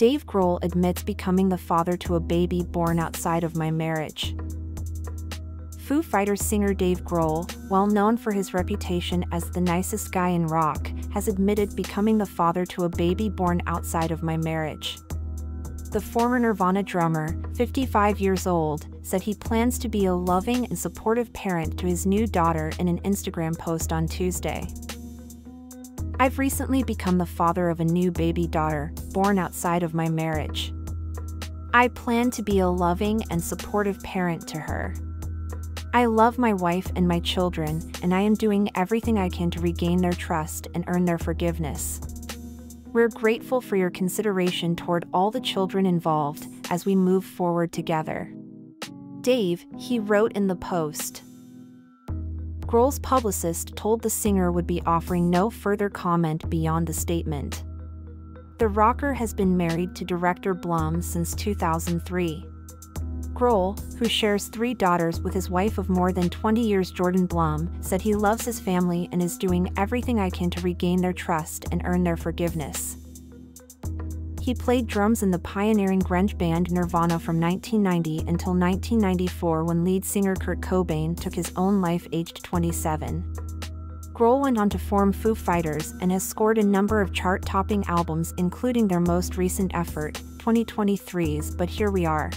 Dave Grohl admits becoming the father to a baby born outside of my marriage. Foo Fighters singer Dave Grohl, well known for his reputation as the nicest guy in rock, has admitted becoming the father to a baby born outside of my marriage. The former Nirvana drummer, 55 years old, said he plans to be a loving and supportive parent to his new daughter in an Instagram post on Tuesday. I've recently become the father of a new baby daughter, born outside of my marriage. I plan to be a loving and supportive parent to her. I love my wife and my children, and I am doing everything I can to regain their trust and earn their forgiveness. We're grateful for your consideration toward all the children involved as we move forward together. Dave, he wrote in the post. Grohl's publicist told the singer would be offering no further comment beyond the statement. The rocker has been married to director Blum since 2003. Grohl, who shares three daughters with his wife of more than 20 years Jordyn Blum, said he loves his family and is doing everything I can to regain their trust and earn their forgiveness. He played drums in the pioneering grunge band Nirvana from 1990 until 1994 when lead singer Kurt Cobain took his own life aged 27. Grohl went on to form Foo Fighters and has scored a number of chart-topping albums including their most recent effort, 2023's But Here We Are.